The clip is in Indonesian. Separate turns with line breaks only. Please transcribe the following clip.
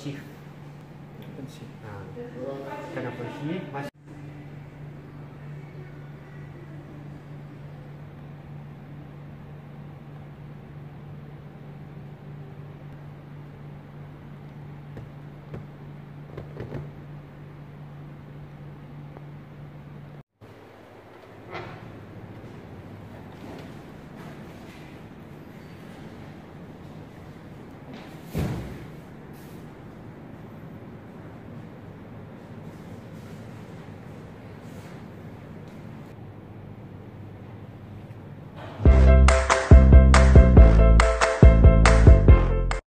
shift
Open shift.
nah karena open shift masih